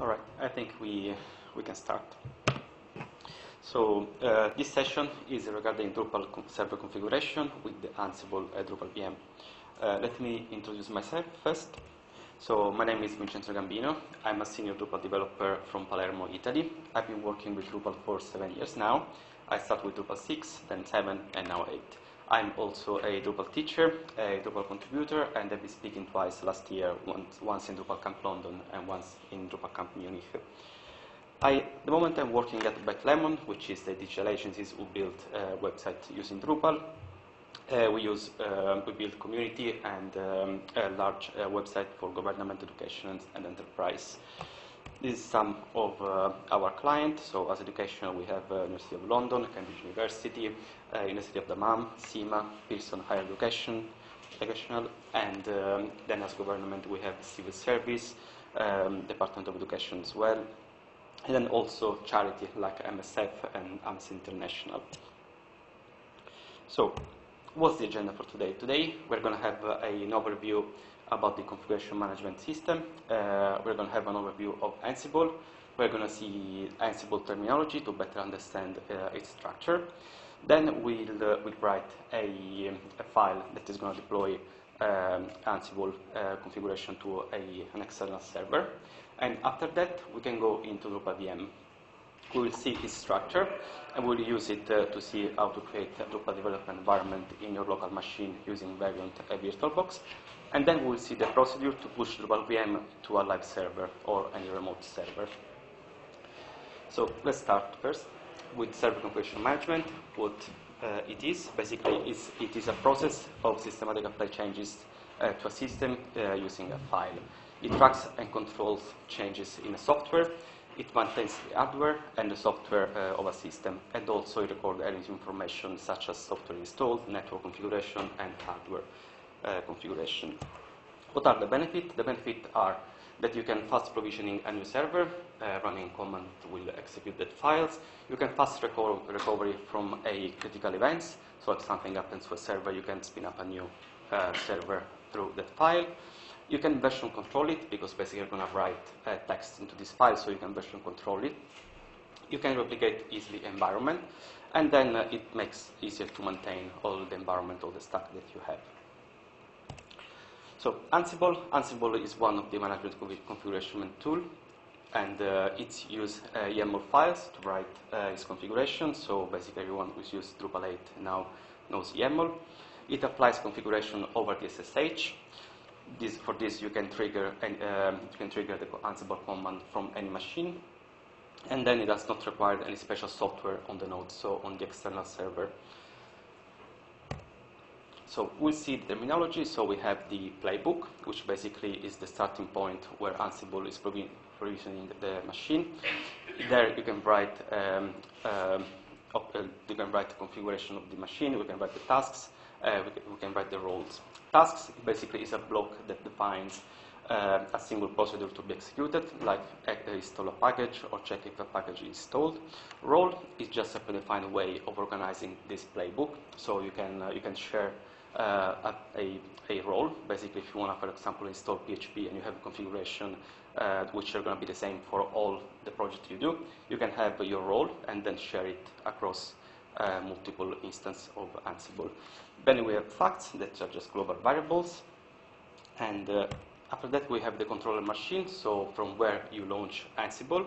All right, I think we, we can start. So uh, this session is regarding Drupal server configuration with the Ansible uh, Drupal VM. Uh, let me introduce myself first. So my name is Vincenzo Gambino. I'm a senior Drupal developer from Palermo, Italy. I've been working with Drupal for seven years now. I started with Drupal 6, then 7, and now 8. I'm also a Drupal teacher, a Drupal contributor, and I've been speaking twice last year, once, once in Drupal Camp London and once in Drupal Camp Munich. I, at the moment I'm working at BlackLemon, which is the digital agencies who build a website using Drupal. Uh, we use, uh, we build community and um, a large uh, website for government education and enterprise. This is some of uh, our clients. So as education, we have uh, University of London, Cambridge University, uh, University of Dammam, CIMA, Pearson Higher Education, Educational, and um, then as government, we have civil service, um, Department of Education as well, and then also charity like MSF and Amnesty International. So, what's the agenda for today? Today, we're going to have uh, an overview about the configuration management system. Uh, we're going to have an overview of Ansible. We're going to see Ansible terminology to better understand uh, its structure. Then we'll, uh, we'll write a, a, file that is going to deploy um, Ansible uh, configuration to a, an external server. And after that, we can go into Drupal VM. We will see its structure, and we'll use it uh, to see how to create a Drupal development environment in your local machine using Vagrant uh, VirtualBox. And then we'll see the procedure to push Drupal VM to a live server or any remote server. So let's start first with server configuration management. What uh, it is, basically, is it is a process of systematic apply changes uh, to a system uh, using a file. It tracks and controls changes in a software. It maintains the hardware and the software uh, of a system, and also it records any information such as software installed, network configuration, and hardware configuration. What are the benefits? The benefits are that you can fast provisioning a new server, uh, running command will execute that files. You can fast reco recovery from a critical events. So if something happens to a server, you can spin up a new uh, server through that file. You can version control it because basically you're going to write uh, text into this file, so you can version control it. You can replicate easily environment, and then uh, it makes easier to maintain all the environment, all the stuff that you have. So Ansible, Ansible is one of the management configuration tool, and uh, it's use uh, YAML files to write uh, its configuration. So basically, everyone who's used Drupal 8 now knows YAML. It applies configuration over the SSH. This, for this, you can trigger um, you can trigger the Ansible command from any machine, and then it does not require any special software on the node, so on the external server. So we'll see the terminology. So we have the playbook, which basically is the starting point where Ansible is provisioning the machine. There you can write um, um, uh, you can write the configuration of the machine. We can write the tasks. Uh, we, can, we, can, write the roles. Tasks basically is a block that defines uh, a single procedure to be executed, like install a package or check if a package is installed. Role is just a predefined way of organizing this playbook. So you can uh, you can share uh, a, a role. Basically, if you want to, for example, install PHP and you have a configuration uh, which are going to be the same for all the projects you do, you can have your role and then share it across uh, multiple instances of Ansible. Then we have facts that are just global variables. And uh, after that, we have the controller machine, so from where you launch Ansible.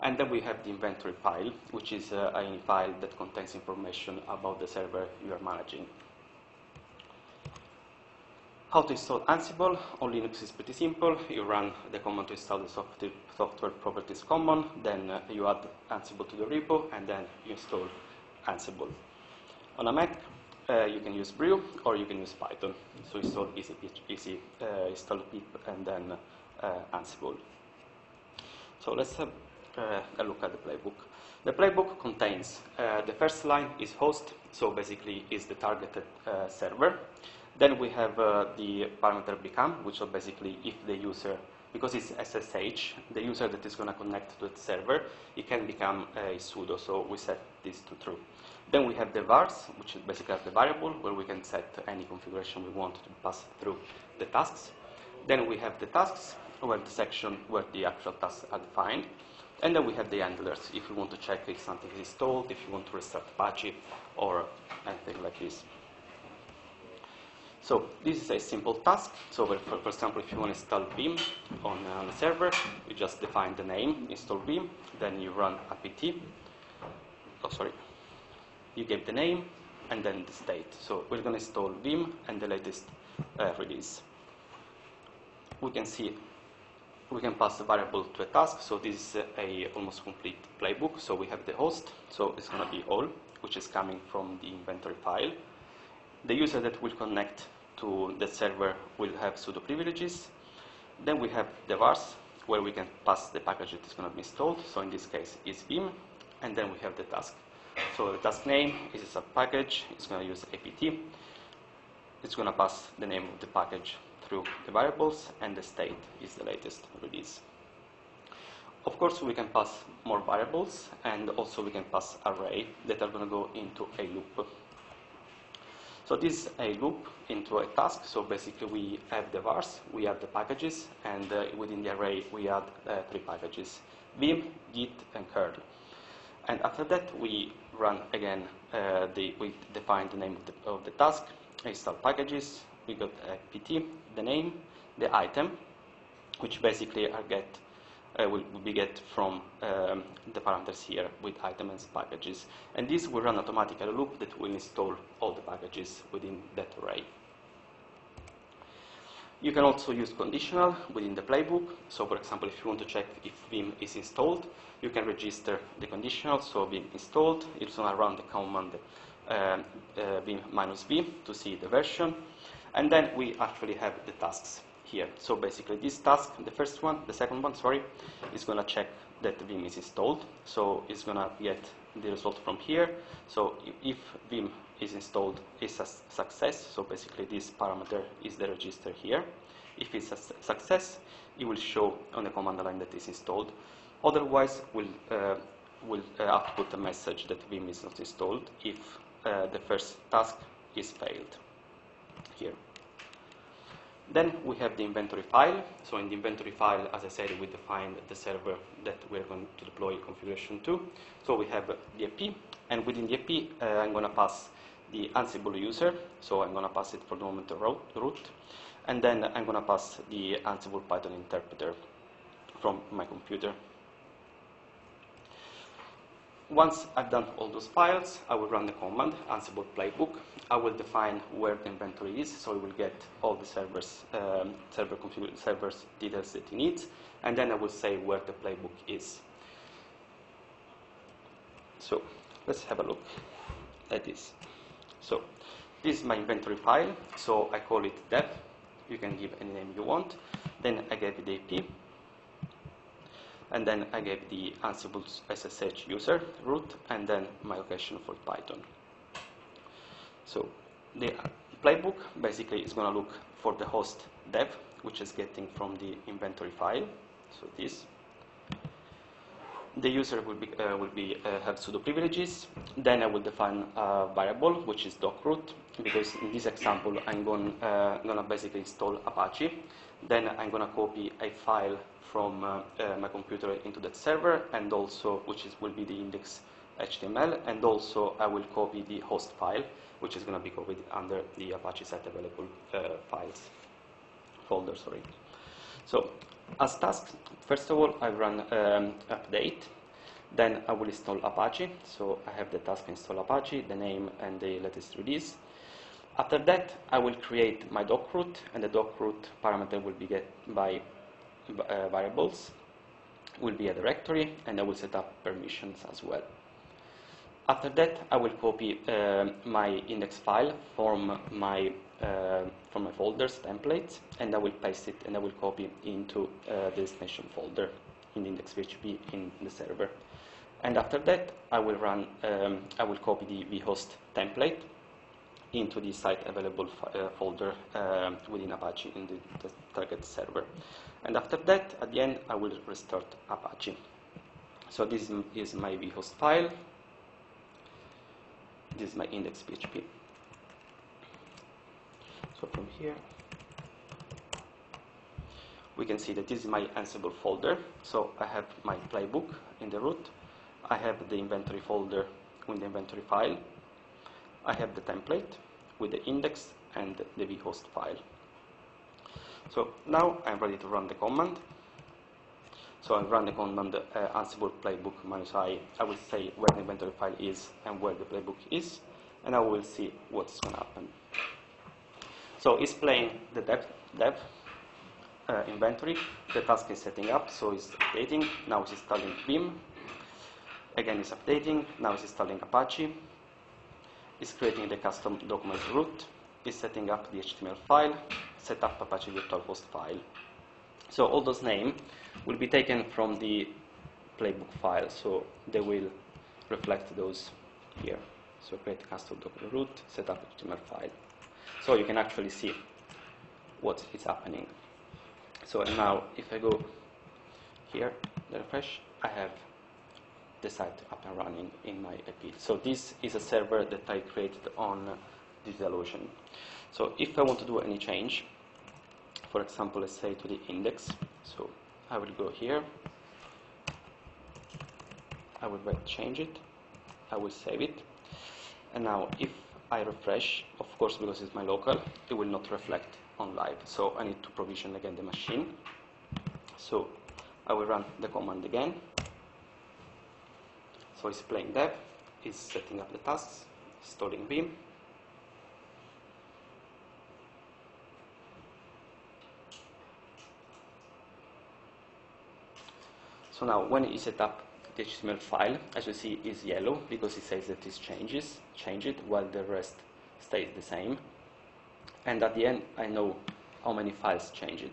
And then we have the inventory file, which is uh, a file that contains information about the server you are managing. How to install Ansible on Linux is pretty simple. You run the command to install the software, software properties common, then uh, you add Ansible to the repo, and then you install Ansible. On a Mac, uh, you can use Brew or you can use Python. So install easy, easy uh, install pip and then uh, Ansible. So let's have uh, a look at the playbook. The playbook contains uh, the first line is host, so basically is the targeted server. Then we have uh, the parameter become, which are basically if the user, because it's SSH, the user that is going to connect to the server, it can become a sudo, so we set this to true. Then we have the vars, which is basically the variable where we can set any configuration we want to pass through the tasks. Then we have the tasks, where the section where the actual tasks are defined. And then we have the handlers if you want to check if something is installed, if you want to restart Apache, or anything like this. So this is a simple task. So for, for example, if you want to install Vim on, uh, on a server, you just define the name, install Vim, then you run apt. Oh, sorry. You give the name and then the state. So we're going to install Vim and the latest uh, release. We can see we can pass a variable to a task. So this is a, a almost complete playbook. So we have the host. So it's going to be all, which is coming from the inventory file. The user that will connect to the server will have sudo privileges. Then we have the vars, where we can pass the package that is going to be installed. So in this case, it's Vim. And then we have the task. So the task name is a package. It's going to use apt. It's going to pass the name of the package through the variables, and the state is the latest release. Of course, we can pass more variables, and also we can pass array that are going to go into a loop. So this is a loop into a task. So basically, we have the vars, we have the packages, and uh, within the array, we add uh, three packages, vim, git, and curl. And after that, we run again, uh, the, we define the name of the, of the task, install packages, we got apt, the name, the item, which basically are get uh, get from um, the parameters here with items packages. And this will run automatically a loop that will install all the packages within that array. You can also use conditional within the playbook. So for example, if you want to check if Vim is installed, you can register the conditional, so Vim installed. It's going to run the command uh, uh, Vim minus V to see the version. And then we actually have the tasks here. So basically this task, the first one, the second one, sorry, is going to check that Vim is installed. So it's going to get the result from here. So if Vim is installed, it's a success. So basically this parameter is the register here. If it's a success, it will show on the command line that is installed. Otherwise, we'll, uh, we'll uh, output a message that Vim is not installed if uh, the first task is failed here. Then we have the inventory file. So in the inventory file, as I said, we define the server that we're going to deploy configuration to. So we have the IP, and within the IP, uh, I'm going to pass the Ansible user. So I'm going to pass it for the moment to root. And then I'm going to pass the Ansible Python interpreter from my computer. Once I've done all those files, I will run the command, Ansible playbook. I will define where the inventory is, so it will get all the servers, um, server servers details that it needs, and then I will say where the playbook is. So let's have a look at this. So this is my inventory file, so I call it dev. You can give any name you want. Then I give it the IP and then I gave the Ansible SSH user root and then my location for Python. So the playbook basically is going to look for the host dev, which is getting from the inventory file. So this. The user will be, uh, will be uh, have sudo privileges. Then I will define a variable, which is docroot, because in this example I'm going uh, to basically install Apache. Then I'm going to copy a file from uh, uh, my computer into that server, and also which is, will be the index HTML, and also I will copy the host file, which is going to be copied under the Apache set available uh, files folder. Sorry. So as tasks, first of all, I run um, update. Then I will install Apache. So I have the task install Apache, the name and the latest release. After that, I will create my docroot, and the docroot parameter will be get by uh, variables will be a directory and I will set up permissions as well. After that, I will copy uh, my index file from my uh, from my folders templates, and I will paste it and I will copy into uh, the destination folder in index.php in the server. And after that, I will run. Um, I will copy the vhost template into the site available uh, folder uh, within Apache in the, the, target server. And after that, at the end, I will restart Apache. So this is my vhost file. This is my index.php. So from here, we can see that this is my Ansible folder. So I have my playbook in the root. I have the inventory folder with the inventory file. I have the template with the index and the vhost file. So now I'm ready to run the command. So I run the command uh, Ansible playbook minus i. I will say where the inventory file is and where the playbook is, and I will see what's going to happen. So it's playing the dev, dev uh, inventory. The task is setting up, so it's updating. Now it's installing Vim. Again, it's updating. Now it's installing Apache. It's creating the custom document root. It's setting up the HTML file. Set up Apache virtual host file. So all those names will be taken from the playbook file, so they will reflect those here. So create custom document root, set up HTML file. So you can actually see what is happening. So now if I go here, the refresh, I have the site up and running in my IP. So this is a server that I created on DigitalOcean. So if I want to do any change, for example, let's say to the index, so I will go here, I will change it, I will save it, and now if I refresh, of course because it's my local, it will not reflect on live. So I need to provision again the machine. So I will run the command again. So it's playing dev, it's setting up the tasks, installing Vim. So now when it set up HTML file, as you see, is yellow because it says that it changes, change it, while the rest stays the same. And at the end, I know how many files change it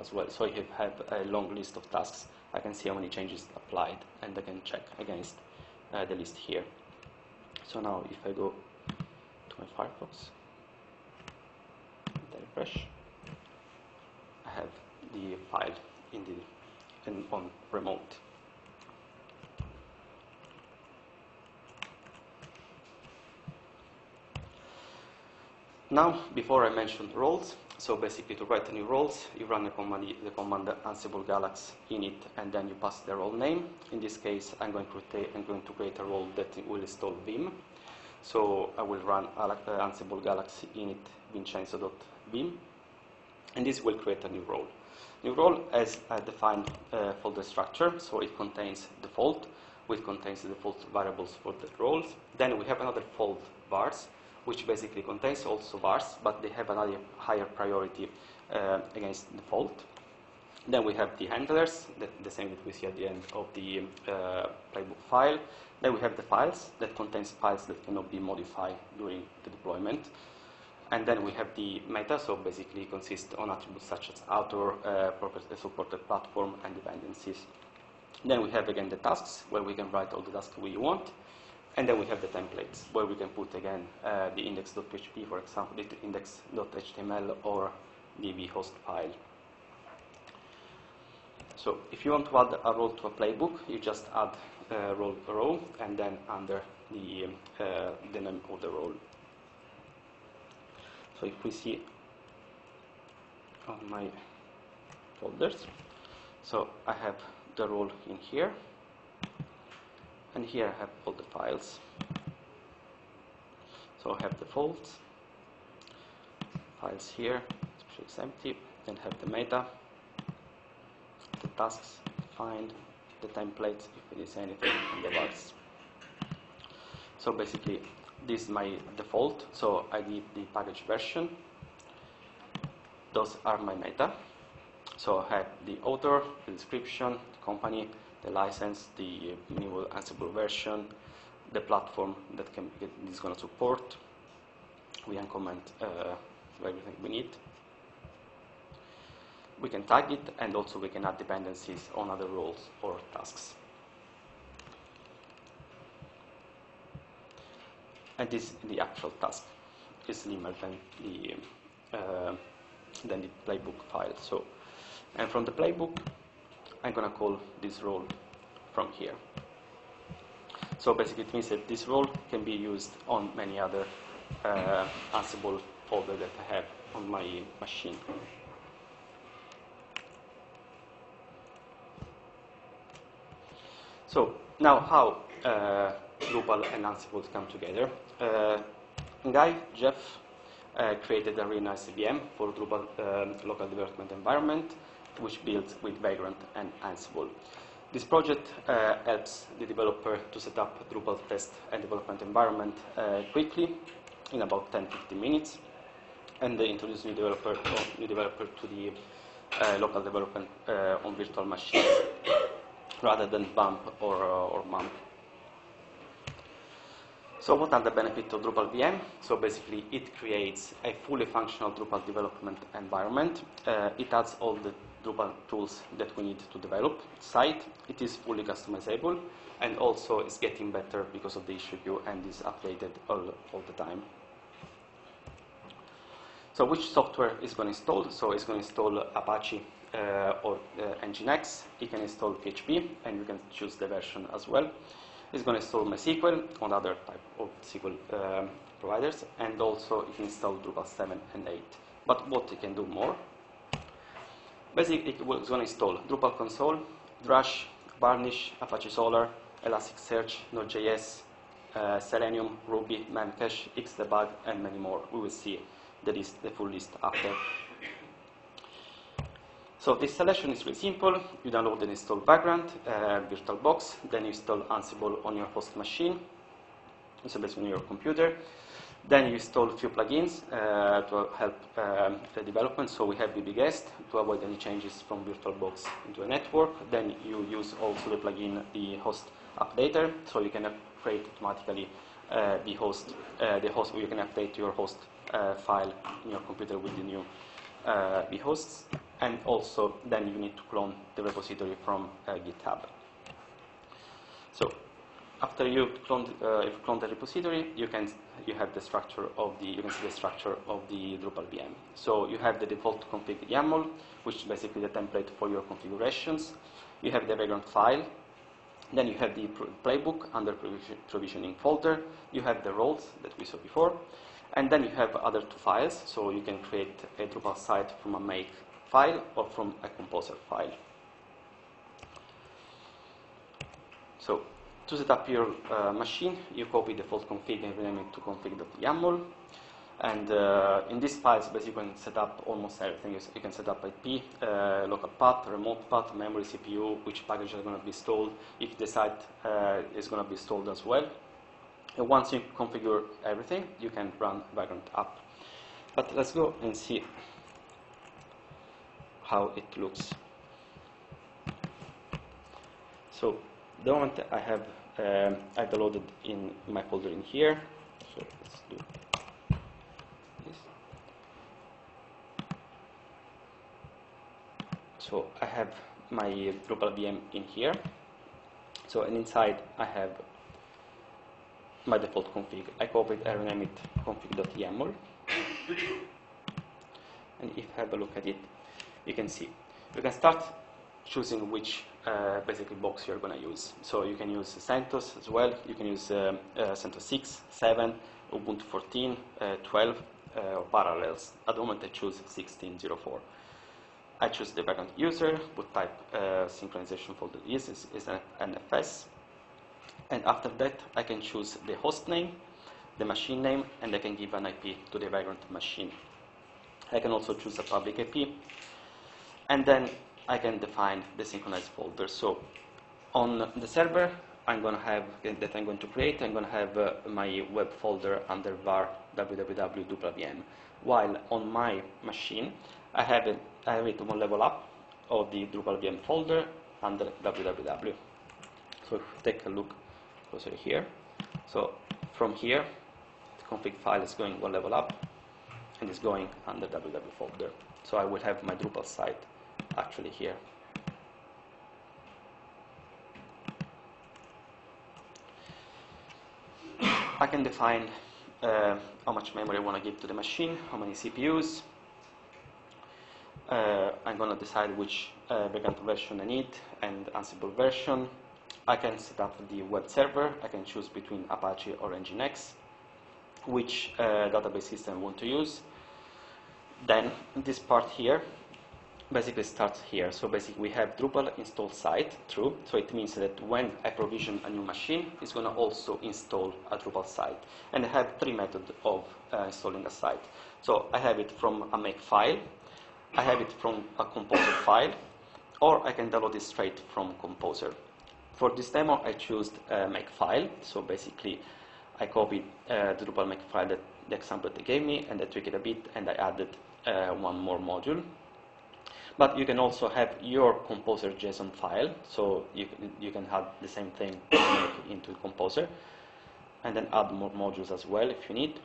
as well. So if I have a long list of tasks, I can see how many changes applied, and I can check against uh, the list here. So now if I go to my Firefox, and refresh, I have the file in the in, on remote. Now, before I mention roles, so basically to write new roles, you run the command, the command Ansible Galaxy init, and then you pass the role name. In this case, I'm going to create, I'm going to create a role that will install Vim. So I will run uh, Ansible Galaxy init vincenzo.vim, and this will create a new role. New role has a defined uh, folder structure, so it contains default, which contains the default variables for the roles. Then we have another fold vars, which basically contains also vars, but they have another higher priority uh, against default. Then we have the handlers, the, the, same that we see at the end of the uh, playbook file. Then we have the files that contains files that cannot be modified during the deployment. And then we have the meta, so basically consists on attributes such as author, uh, supported platform, and dependencies. Then we have again the tasks, where we can write all the tasks we want. And then we have the templates where we can put again uh, the index.php, for example, the index.html or the vhost file. So if you want to add a role to a playbook, you just add a role and then under the, uh, the name of the role. So if we see on my folders, so I have the role in here and here I have all the files. So I have the folds files here it's empty then have the meta the tasks find the templates if it is anything and the vars so basically this is my default. So I need the package version. Those are my meta. So I have the author, the description, the company, the license, the new Ansible version, the platform that can, is going to support. We can comment uh, everything we need. We can tag it and also we can add dependencies on other roles or tasks. And this is the actual task. It's slimmer than the, uh, than the playbook file. So, and from the playbook, I'm gonna call this role from here. So basically it means that this role can be used on many other uh, Ansible folder that I have on my machine. So now how uh, Drupal and Ansible come together. Uh, Guy, Jeff, uh, created Arena ICBM for Drupal um, local development environment which builds with Vagrant and Ansible. This project uh, helps the developer to set up Drupal test and development environment uh, quickly, in about 10-15 minutes, and they introduce new developer, new developer to the uh, local development uh, on virtual machines, rather than bump or, or MAMP. So what are the benefits of Drupal VM? So basically it creates a fully functional Drupal development environment. Uh, it adds all the Drupal tools that we need to develop site. It is fully customizable and also is getting better because of the issue queue and is updated all, all the time. So which software is going to install? So it's going to install Apache uh, or uh, Nginx. You can install PHP and you can choose the version as well. It's going to install MySQL on other type of SQL um, providers and also it can install Drupal 7 and 8. But what it can do more? Basically, it's going to install Drupal console, Drush, Varnish, Apache Solr, Elasticsearch, Node.js, uh, Selenium, Ruby, Memcache, Xdebug, and many more. We will see the, list, the full list after. So this selection is really simple. You download and install Vagrant, uh, VirtualBox, then you install Ansible on your host machine, so basically on your computer. Then you install a few plugins uh, to help um, the development. So we have vbguest to avoid any changes from VirtualBox into a network. Then you use also the plugin, the host updater, so you can create automatically uh, the host, uh, the host. You can update your host uh, file in your computer with the new uh, vhosts, and also then you need to clone the repository from uh, GitHub. So after you clone, uh, you the repository, you can you have the structure of the you can see the structure of the Drupal VM. So you have the default config YAML, which is basically the template for your configurations. You have the Vagrant file. Then you have the playbook under provisioning folder. You have the roles that we saw before. And then you have other two files, so you can create a Drupal site from a make file or from a composer file. So to set up your uh, machine, you copy the default config and rename it to config.yaml. And uh, in these files, basically, you can set up almost everything. You can set up IP, uh, local path, remote path, memory, CPU, which package is going to be installed, if the site uh, is going to be installed as well. And once you configure everything, you can run Vagrant up. But let's go and see how it looks. So the moment I have um, I downloaded in my folder in here. So let's do this. So I have my Drupal VM in here. So and inside I have my default config. I copied I rename it config.yaml. and if I have a look at it, you can see. You can start choosing which uh, basically box you're going to use. So you can use CentOS as well. You can use uh, uh, CentOS 6, 7, Ubuntu 14, uh, 12, uh, or Parallels. At the moment I choose 16.04. I choose the backend user, boot type uh, synchronization folder is, is, is an NFS. And after that, I can choose the host name, the machine name, and I can give an IP to the Vagrant machine. I can also choose a public IP. And then I can define the synchronized folder. So on the server, I'm going to have that I'm going to create. I'm going to have uh, my web folder under var www While on my machine, I have it, I have it one level up of the Drupal VM folder under www. So take a look closer here. So from here, the config file is going one level up and is going under www folder. So I will have my Drupal site actually here. I can define uh, how much memory I want to give to the machine, how many CPUs. Uh, I'm going to decide which uh, version I need and Ansible version. I can set up the web server. I can choose between Apache or Nginx, which uh, database system I want to use. Then this part here basically starts here. So basically we have Drupal install site, true. So it means that when I provision a new machine, it's going to also install a Drupal site. And I have three methods of uh, installing a site. So I have it from a make file, I have it from a composer file, or I can download it straight from composer. For this demo, I chose uh, make file. So basically, I copied uh, the Drupal make file that the example they gave me, and I tweaked it a bit, and I added uh, one more module. But you can also have your composer JSON file, so you, you can add the same thing into composer, and then add more modules as well if you need.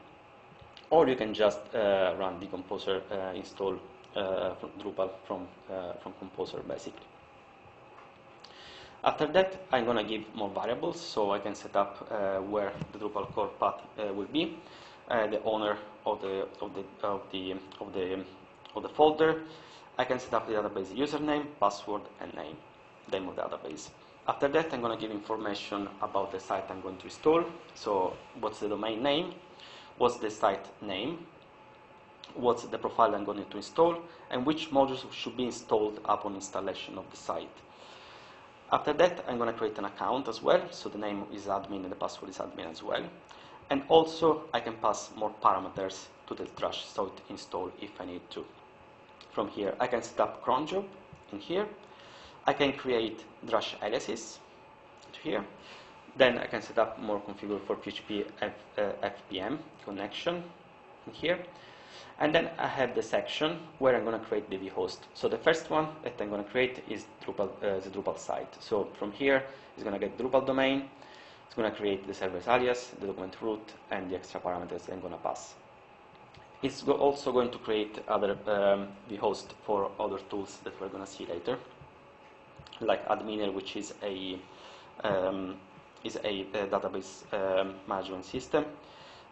Or you can just uh, run the composer uh, install uh, from Drupal from, uh, from composer basically. After that, I'm going to give more variables, so I can set up uh, where the Drupal core path uh, will be, uh, the owner of the of the of the of the of the folder, I can set up the database username, password, and name, name of the database. After that, I'm going to give information about the site I'm going to install. So what's the domain name, what's the site name, what's the profile I'm going to install, and which modules should be installed upon installation of the site. After that, I'm going to create an account as well, so the name is admin and the password is admin as well. And also, I can pass more parameters to the Drush site install if I need to from here. I can set up cron job in here. I can create Drush aliases here. Then I can set up more configure for PHP F, uh, FPM connection in here. And then I have the section where I'm going to create the vhost. So the first one that I'm going to create is Drupal, uh, the Drupal site. So from here, it's going to get Drupal domain. It's going to create the server's alias, the document root, and the extra parameters I'm going to pass. It's go also going to create other um, vhost for other tools that we're going to see later, like Adminer, which is a um, is a, a database um, management system.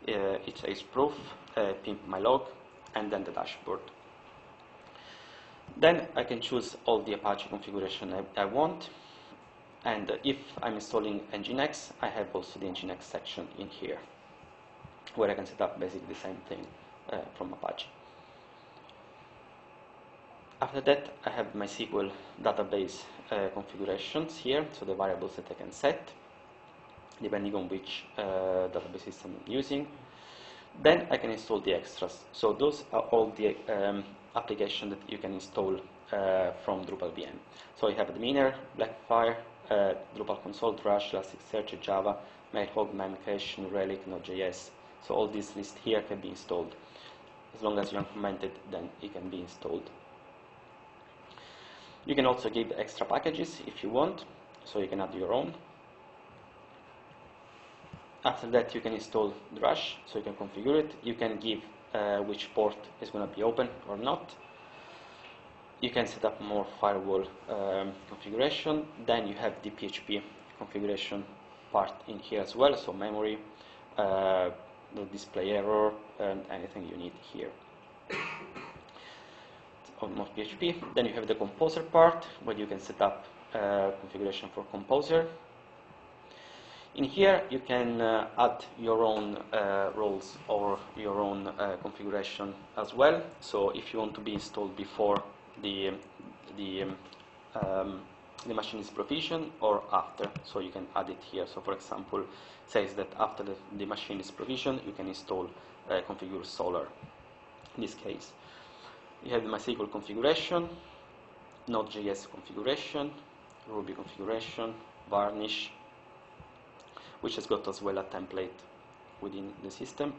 Uh, it's XHProf, uh, pimp my log, and then the dashboard. Then I can choose all the Apache configuration I, I want. And if I'm installing Nginx, I have also the Nginx section in here, where I can set up basically the same thing uh, from Apache. After that, I have my SQL database uh, configurations here, so the variables that I can set, depending on which uh, database system I'm using. Then I can install the extras. So those are all the um, applications that you can install uh, from Drupal VM. So you have Adminer, Blackfire, uh, Drupal console, Drush, Elasticsearch, Java, Mailhog, Memcache, Relic, Node.js. So all these lists here can be installed. As long as you it, then it can be installed. You can also give extra packages if you want, so you can add your own. After that, you can install Drush, so you can configure it. You can give uh, which port is going to be open or not. You can set up more firewall um, configuration. Then you have the PHP configuration part in here as well, so memory, uh, the display error, and anything you need here. Almost PHP. Then you have the composer part, where you can set up uh, configuration for composer. In here, you can uh, add your own uh, roles or your own uh, configuration as well. So if you want to be installed before the, the, um, the machine is provisioned or after, so you can add it here. So for example, says that after the, the machine is provisioned, you can install uh, configure Solr in this case. You have the MySQL configuration, Node.js configuration, Ruby configuration, Varnish, which has got as well a template within the system.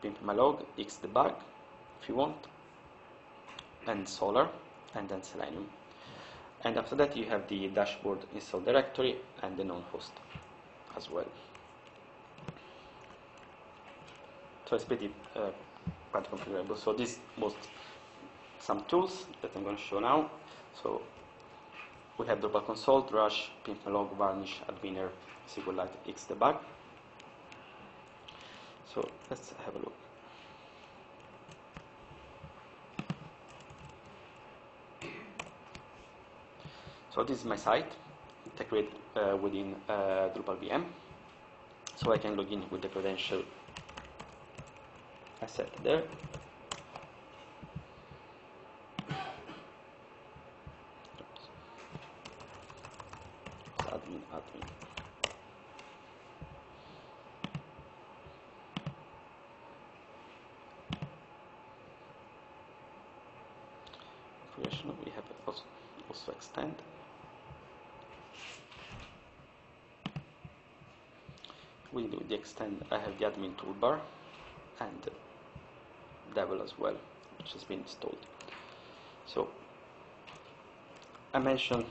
Pimp my log, xdebug if you want, and Solr, and then Selenium. And after that you have the dashboard install directory and the known host as well. So it's pretty uh, quite configurable. So this was some tools that I'm going to show now. So we have Drupal console, Drush, Pimp.log, Varnish, Adminer, SQLite, Xdebug. So let's have a look. So this is my site integrated uh, within uh, Drupal VM. So I can log in with the credential I set there. Admin, admin. We have also, also extend. We do the extend, I have the admin toolbar and Devel as well, which has been installed. So I mentioned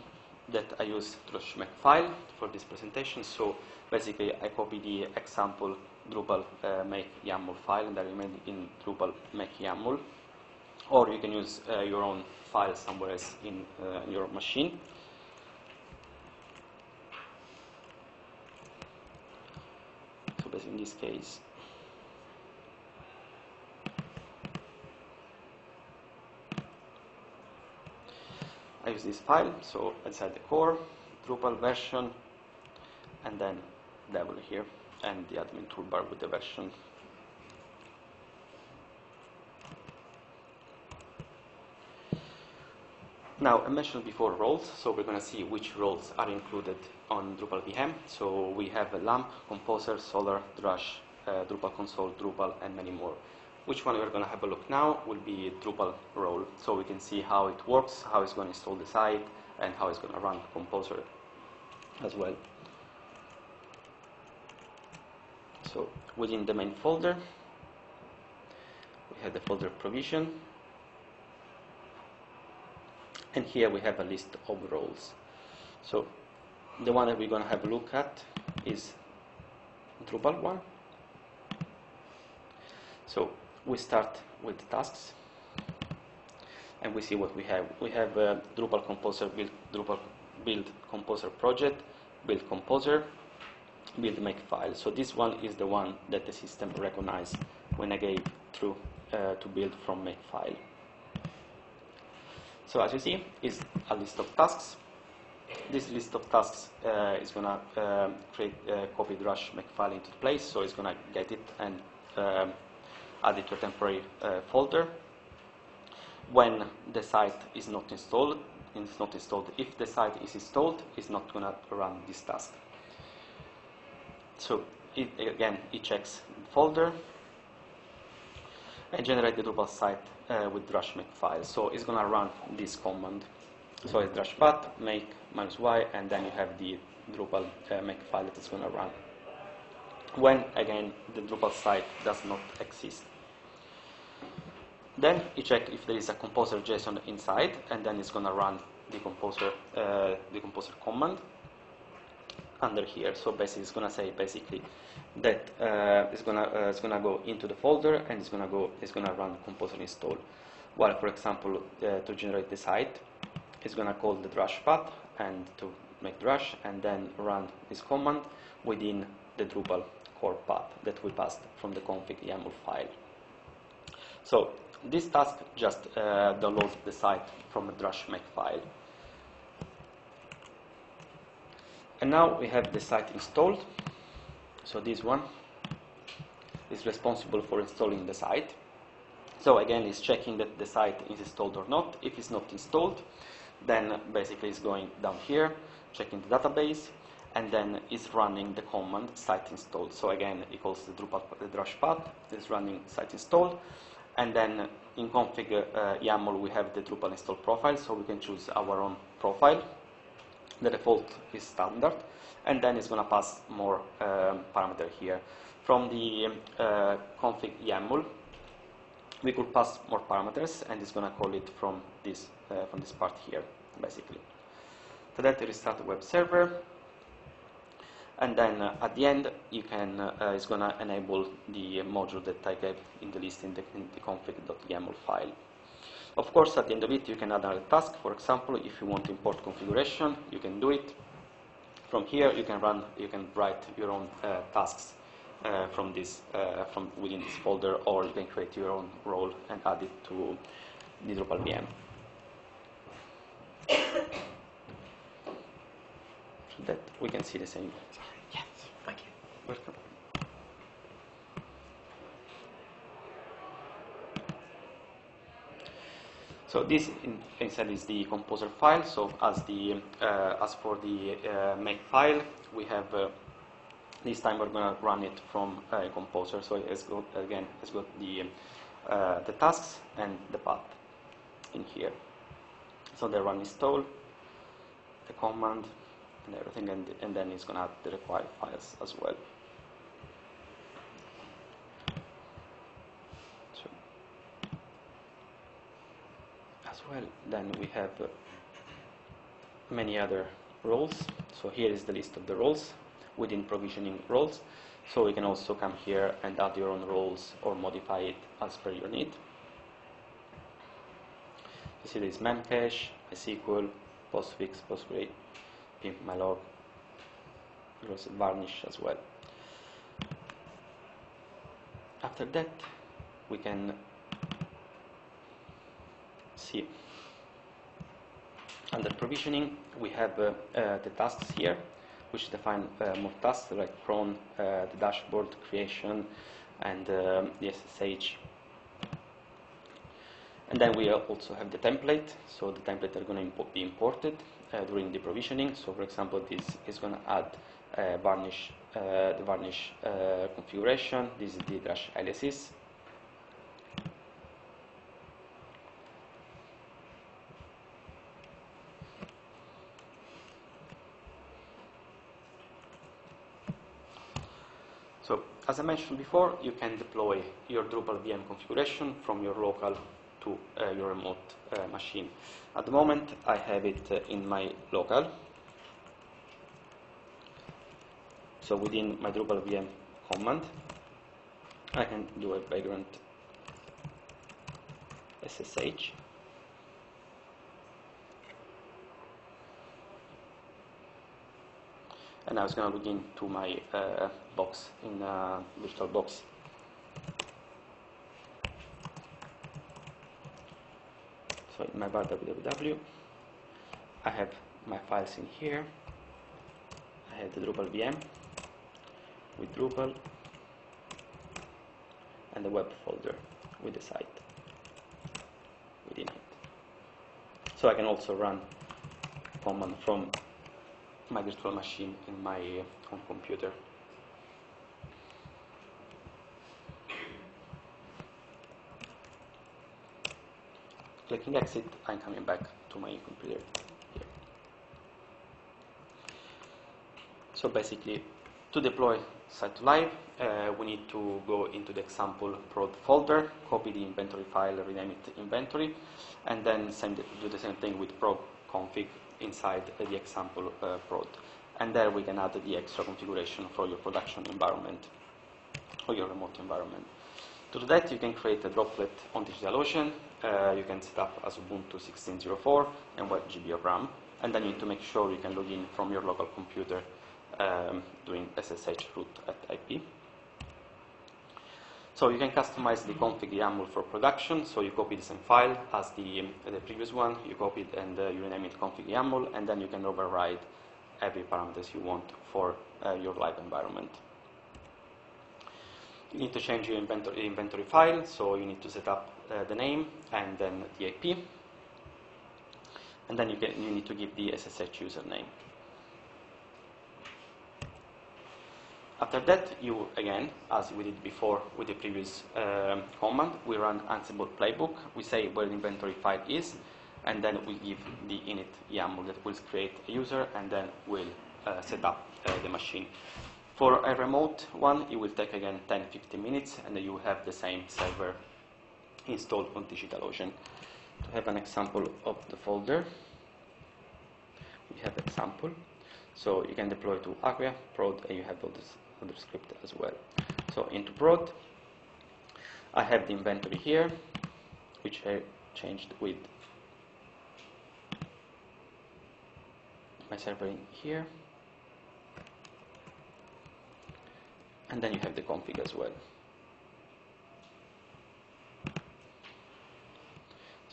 that I use Drush Makefile for this presentation. So basically, I copy the example Drupal uh, make YAML file and I remain in Drupal make YAML. Or you can use uh, your own file somewhere else in uh, your machine. Basically, in this case, I use this file, so inside the core, Drupal version, and then Devel here, and the admin toolbar with the version. Now, I mentioned before roles, so we're going to see which roles are included on Drupal VM. So we have LAMP, Composer, Solr, Drush, uh, Drupal console, Drupal, and many more. Which one we're going to have a look now will be Drupal role. So we can see how it works, how it's going to install the site, and how it's going to run Composer as well. So within the main folder, we have the folder provision. And here we have a list of roles. So the one that we're going to have a look at is Drupal one. So we start with the tasks and we see what we have. We have uh, Drupal Composer build Drupal build Composer project, build Composer, build Makefile. So this one is the one that the system recognized when I gave through uh, to build from Makefile. So as you see, is a list of tasks. This list of tasks uh, is gonna uh, create uh, copy Drush Makefile into place. So it's gonna get it and um, add it to a temporary uh, folder. When the site is not installed, it's not installed. If the site is installed, it's not going to run this task. So it, again, it checks the folder and generate the Drupal site uh, with drush make file. So it's going to run this command. So it's drush path make minus y, and then you have the Drupal uh, make file that is going to run when again the Drupal site does not exist. Then you check if there is a composer JSON inside, and then it's going to run the composer, uh, the composer command under here. So basically, it's to say basically that uh, it's to uh, it's to go into the folder and it's to go it's to run composer install. While, for example, uh, to generate the site, it's to call the drush path and to make drush, and then run this command within the Drupal core path that we passed from the config YAML file. So this task just uh, downloads the site from a drush make file. And now we have the site installed. So this one is responsible for installing the site. So again, it's checking that the site is installed or not. If it's not installed, then basically it's going down here, checking the database, and then it's running the command site installed. So again, it calls the Drupal the drush path, it's running site installed, and then in config uh, YAML we have the Drupal install profile, so we can choose our own profile. The default is standard, and then it's going to pass more um, parameter here. From the uh, config YAML, we could pass more parameters, and it's going to call it from this uh, from this part here, basically. So that restart the web server, and then uh, at the end you can uh, it's going to enable the module that I gave in the list in the, in the config.yaml file. Of course, at the end of it, you can add another task. For example, if you want to import configuration, you can do it. From here, you can run, you can write your own uh, tasks uh, from this, uh, from within this folder, or you can create your own role and add it to the Drupal VM. so that we can see the same. Yes, thank you. Welcome. So this instead is the composer file. So as the uh, as for the uh, make file, we have uh, this time we're going to run it from a composer. So it's got again it's got the uh, the tasks and the path in here. So the run install, the command, and everything, and, and then it's going to add the required files as well. So, as well, then we have uh, many other roles. So here is the list of the roles within provisioning roles. So you can also come here and add your own roles or modify it as per your need. You see this memcache, MySQL, postfix, postgre, pimp mylog, also varnish as well. After that, we can see under provisioning we have uh, uh, the tasks here which define uh, more tasks like cron, uh, the dashboard creation and um, the SSH and then we also have the template. So the template are going to be imported uh, during the provisioning. So for example this is going to add uh, varnish uh, the varnish configuration. This is the Drush aliases So, as I mentioned before, you can deploy your Drupal VM configuration from your local to uh, your remote uh, machine. At the moment, I have it uh, in my local. So within my Drupal VM command, I can do a vagrant SSH. And I was going to log into my uh, box in uh, VirtualBox. So in my var www, I have my files in here. I have the Drupal VM with Drupal and the web folder with the site within it. So I can also run command from my virtual machine in my home computer. Clicking exit, I'm coming back to my computer. So basically, to deploy site to live, uh, we need to go into the example prod folder, copy the inventory file, rename it inventory, and then do the same thing with prod config inside the example uh, prod. And there we can add the extra configuration for your production environment or your remote environment. To do that, you can create a droplet on DigitalOcean. Uh, you can set up as Ubuntu 16.04 and 1 GB of RAM. And then you need to make sure you can log in from your local computer um, doing SSH root at IP. So you can customize the config YAML for production. So you copy the same file as the, the previous one. You copy it and uh, you rename it config YAML, and then you can override every parameters you want for uh, your live environment. You need to change your inventory, inventory file, so you need to set up uh, the name and then the IP. And then you, get, you need to give the SSH username. After that, you again, as we did before with the previous um, command, we run Ansible playbook. We say where the inventory file is, and then we give the init YAML that will create a user and then will uh, set up uh, the machine. For a remote one, it will take again 10-15 minutes, and you have the same server installed on DigitalOcean. To have an example of the folder, we have example. So you can deploy to Acquia, prod, and you have all this script as well. So into prod, I have the inventory here, which I changed with my server in here. And then you have the config as well.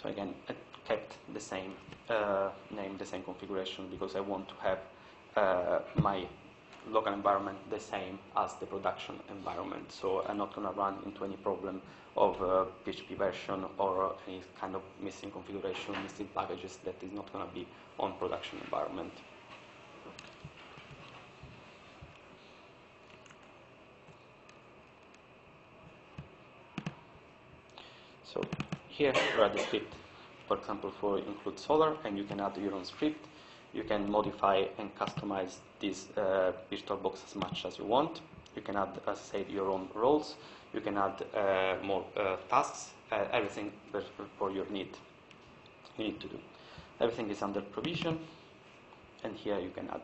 So again, I kept the same uh, name, the same configuration because I want to have uh, my local environment the same as the production environment. So I'm not going to run into any problem of uh, PHP version or any kind of missing configuration, missing packages that is not going to be on production environment. So here you are the script, for example, for include Solr, and you can add your own script. You can modify and customize this uh, VirtualBox as much as you want. You can add, as I said, your own roles. You can add uh, more uh, tasks, uh, everything for your need. You need to do. Everything is under provision, and here you can add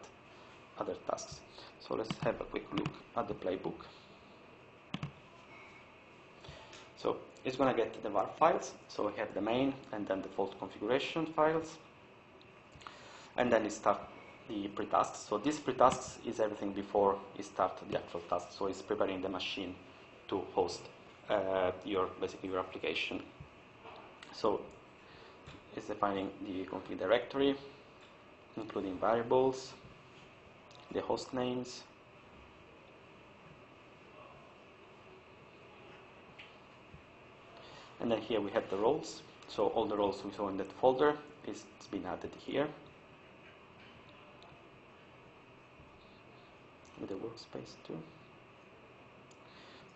other tasks. So let's have a quick look at the playbook. So it's going to get the var files. So we have the main and then the default configuration files. And then it start the pre-tasks. So this pre-tasks is everything before it start the actual task. So it's preparing the machine to host uh, your basically your application. So it's defining the config directory, including variables, the host names, And then here we have the roles. So all the roles we saw in that folder is been added here. The workspace too.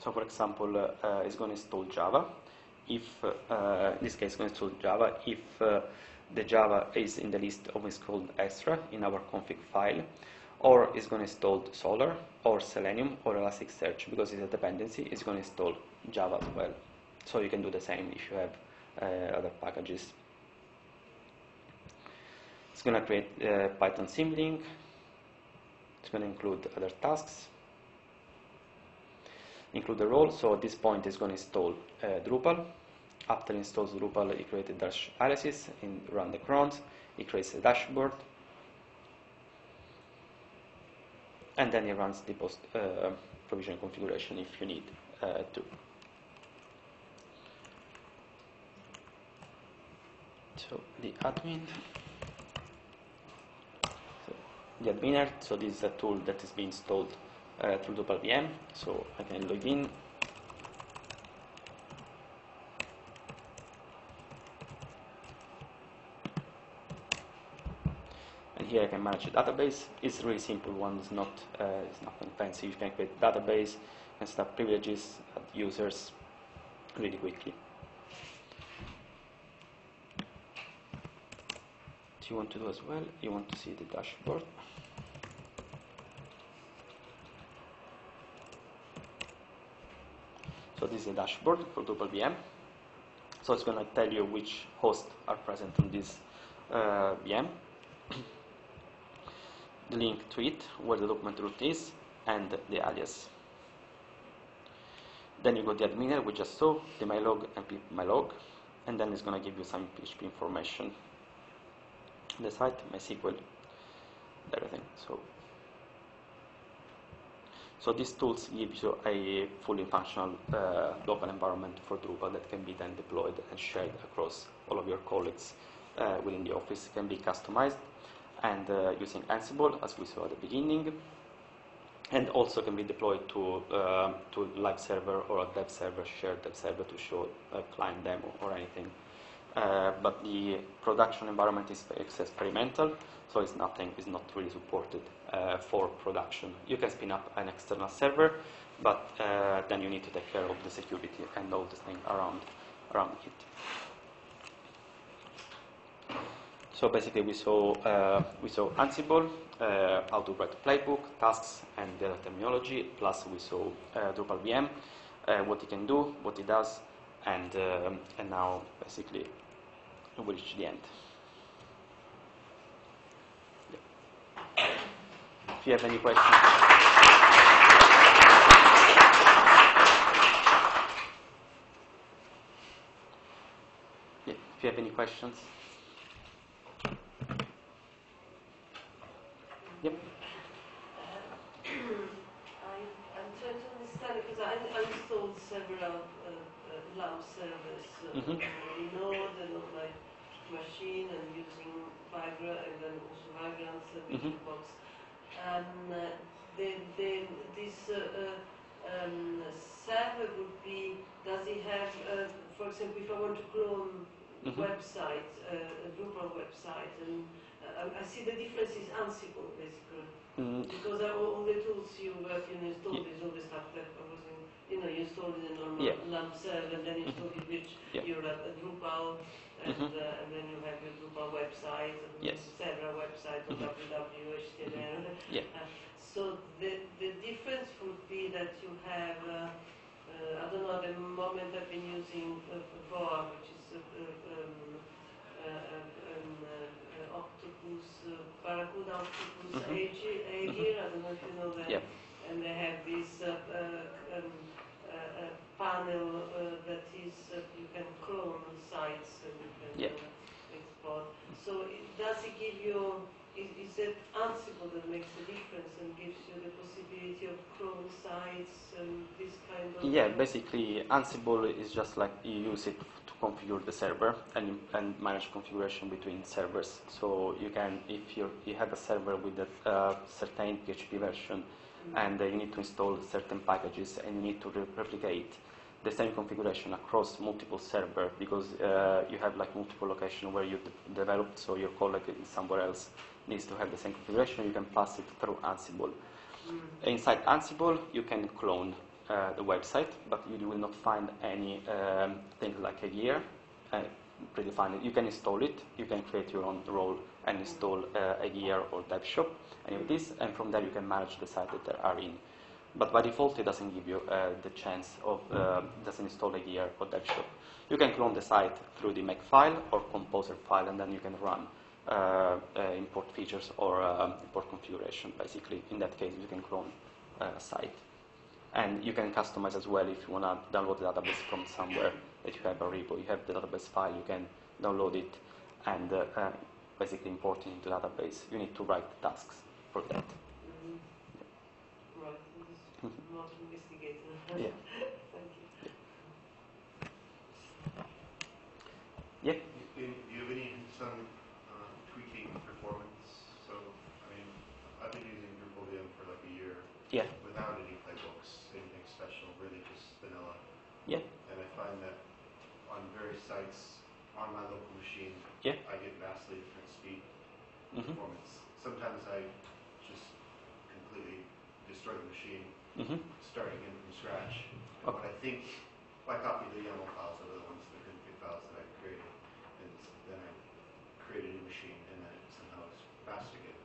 So for example, uh, it's going to install Java. If, uh, in this case, it's going to install Java if uh, the Java is in the list of installed extra in our config file, or it's going to install Solr, or Selenium, or Elasticsearch, because it's a dependency, it's going to install Java as well. So you can do the same if you have uh, other packages. It's going to create uh, Python symlink. It's going to include other tasks. Include the role. So at this point, it's going to install uh, Drupal. After it installs Drupal, it creates a Drush aliases and run the crons. It creates a dashboard. And then it runs the post uh, provision configuration if you need uh, to. so the admin the adminer so this is a tool that is being installed uh, through Drupal VM so I can log in. And here I can manage a database. It's really simple one. It's not uh, it's nothing fancy. You can create database and start privileges at users really quickly. What you want to do as well, you want to see the dashboard. So this is the dashboard for Drupal VM. So it's going to tell you which hosts are present on this uh, VM, the link to it, where the document root is, and the alias. Then you got the adminer, we just saw, the mylog and mylog, and then it's going to give you some PHP information the site, MySQL, everything. So, so these tools give you a fully functional uh, local environment for Drupal that can be then deployed and shared across all of your colleagues uh, within the office. It can be customized and uh, using Ansible, as we saw at the beginning, and also can be deployed to uh, to live server or a dev server, shared dev server to show a client demo or anything uh, but the production environment is experimental, so it's nothing is not really supported for production. You can spin up an external server, but uh, then you need to take care of the security and all the things around around it. So basically, we saw uh, we saw Ansible, uh, how to write playbook, tasks, and the terminology. Plus, we saw Drupal VM, what it can do, what it does, and um, and now basically we reach the end. If you have any questions. If you have any questions. Yep. I, I'm trying to understand because I, I installed several uh, uh, LAMP servers. Uh, Mhm. in Node and on my machine and using Vigra and then also Vagrant's uh, Mhm. box. And uh, then, then this uh, uh, um, server would be, does it have, uh, for example, if I want to clone Mhm. website, uh, a Drupal website, and uh, I see the difference is Ansible basically, Mm, because uh, all, all the tools you work in install Yeah. is all the stuff that I was in, you know, you install in a normal Yeah. LAMP server, and then you install it with Yeah. your uh, Drupal, and, Mhm. uh, and then you have your Drupal website, and Yes. several websites, Mhm. www, HTML. Yeah. Uh, so the, the difference would be that you have, uh, I don't know, at the moment I've been using uh, Boa, which is uh, um, uh, uh, um, uh, uh, Octopus, uh, Barracuda Octopus Mhm. Aegir, Aegir, I don't know if you know that. Yeah. And they have this uh, uh, um, uh, uh, panel uh, that is, uh, you can clone sites and you can Yeah. uh, export. So it, does it give you, is, is it Ansible that makes a difference and gives you the possibility of clone sites and this kind of... Yeah, basically Ansible is just like you use it to configure the server and, and manage configuration between servers. So you can, if you you have a server with a uh, certain PHP version Mm. and uh, you need to install certain packages and you need to re- replicate the same configuration across multiple servers because uh, you have like multiple locations where you de- developed so your colleague is somewhere else needs to have the same configuration you can pass it through Ansible. Inside Ansible, you can clone uh, the website, but you will not find any um, thing like Aegir uh, predefined. You can install it, you can create your own role and install uh, Aegir or DevShop, any of this, and from there you can manage the site that they are in. But by default, it doesn't give you uh, the chance of, uh, doesn't install Aegir or DevShop. You can clone the site through the Make file or Composer file, and then you can run uh, uh, import features or uh, import configuration. Basically, in that case, you can clone uh, a site, and you can customize as well if you want to download the database from somewhere that you have a repo. You have the database file, you can download it and uh, uh, basically import it into the database. You need to write tasks for that. Right, this is more investigating. Yeah. Thank you. Yeah. Do do you have any some uh, tweaking performance? So, I mean, I've been using Drupal VM for like a year Yeah. without any playbooks, anything special, really just vanilla. Yeah. And I find that on various sites on my local machine, Yeah. I get vastly different speed hmm performance. Sometimes I just completely destroy the machine, hmm starting in from scratch. And what I think, well, I copied the YAML files of the ones, the config files that I created, and s- then I created a new machine, and then it somehow is fast again.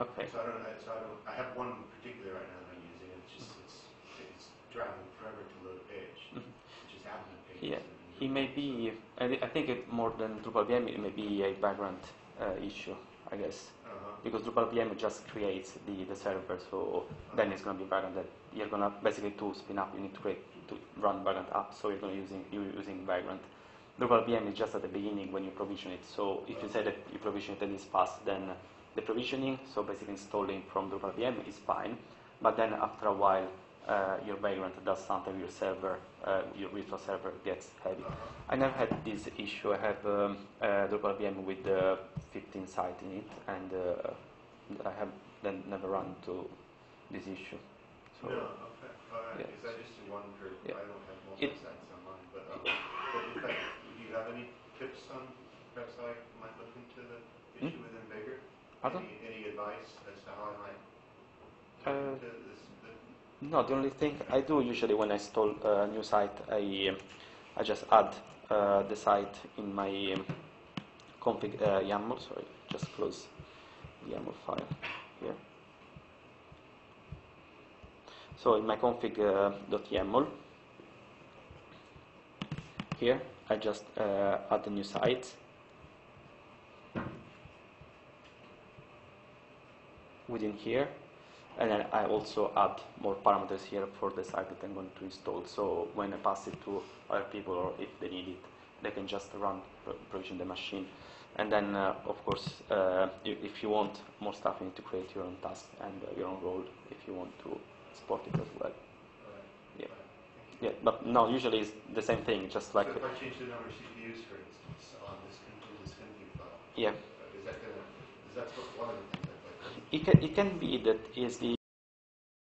Okay. So I don't, I- so I don't, I have one particular right now that I'm using, and it's just, it's, it's driving forever to load a page. Mhm. It's just admin pages. Yeah. It may be, I I think it more than Drupal VM, it may be a Vagrant uh, issue, I guess. Uh-huh. Because Drupal VM just creates the, the server, so then it's going to be Vagrant that you're going to basically to spin up, you need to create to run Vagrant up, so you're going to using you're using Vagrant. Drupal VM is just at the beginning when you provision it. So if you say that you provision it and it's fast, then the provisioning, so basically installing from Drupal VM is fine. But then after a while, uh, your Vagrant does something, your server, uh, your virtual server gets heavy. I never had this issue. I have um, uh, Drupal VM with uh, 15 sites in it, and uh, I have then never run into this issue. So No, okay, right, yeah. because I just one for, Yeah. I don't have It- multi-sites on mine, but, um, but in fact, do you have any tips on, perhaps I might look into the Hmm? issue within Bigger? Any, any advice as to how I might look into this? No, the only thing I do usually when I install a new site, I I just add uh, the site in my um, config uh, YAML. Sorry, just close the YAML file here. So in my config uh, here, I just uh, add the new site. within here and then I also add more parameters here for the site that I'm going to install. So when I pass it to other people or if they need it they can just run provision the machine. And then uh, of course uh, if, you want more stuff you need to create your own task and uh, your own role if you want to export it as well. Yeah. all right, thank yeah but no usually it's the same thing just like So if I change the number of CPUs, for instance, on this, this config file, yeah. is that gonna, is that one of the things I'd like to It can, it can be that is the